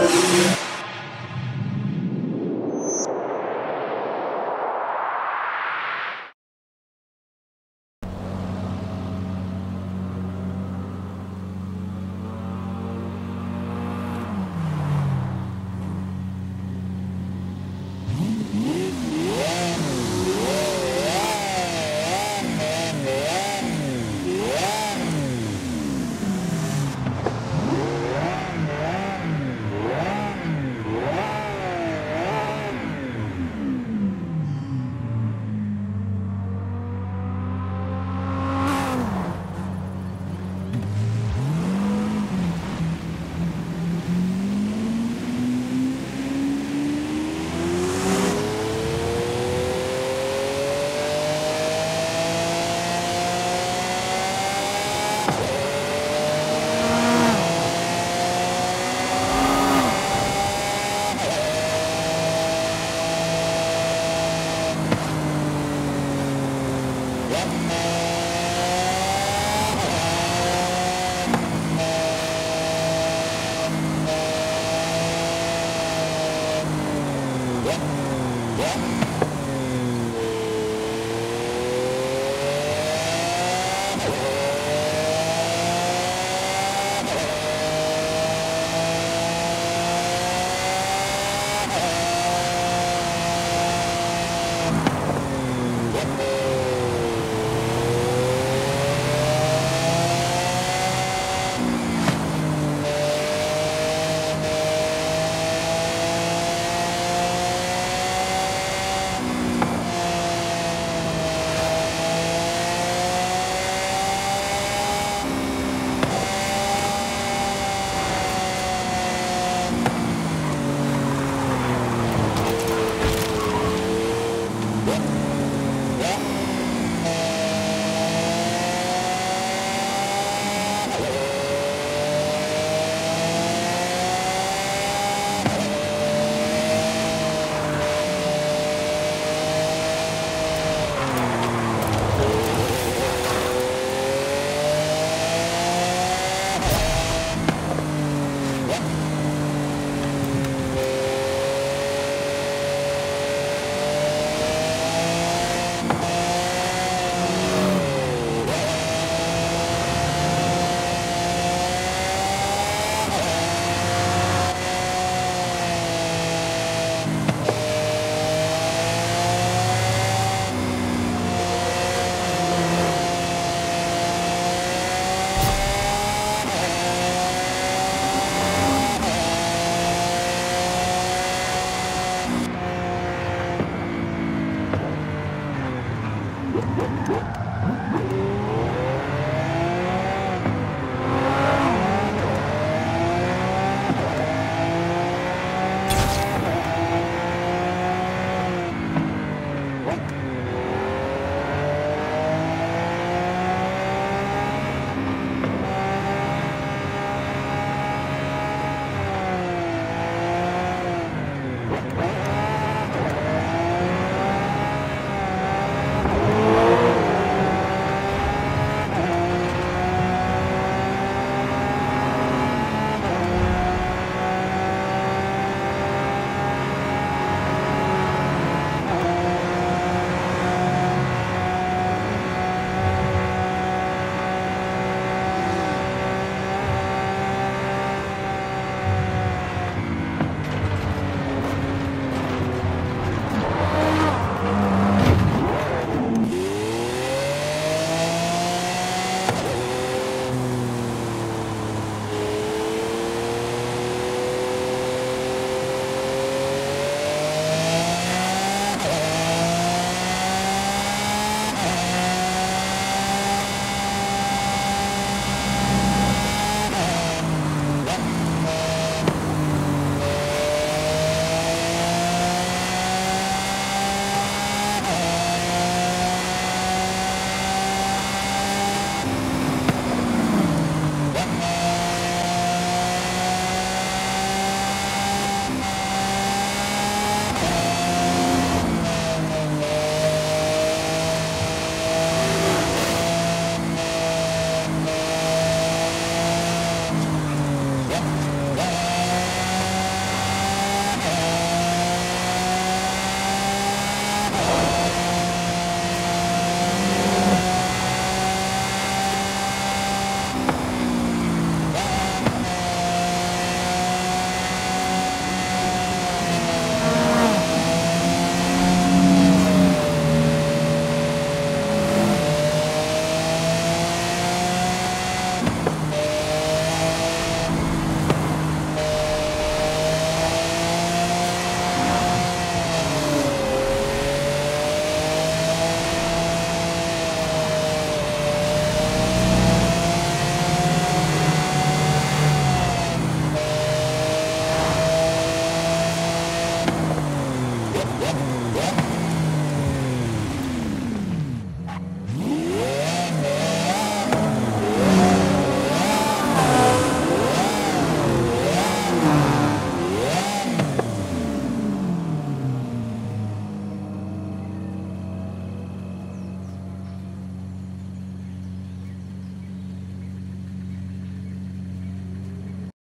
Hallelujah.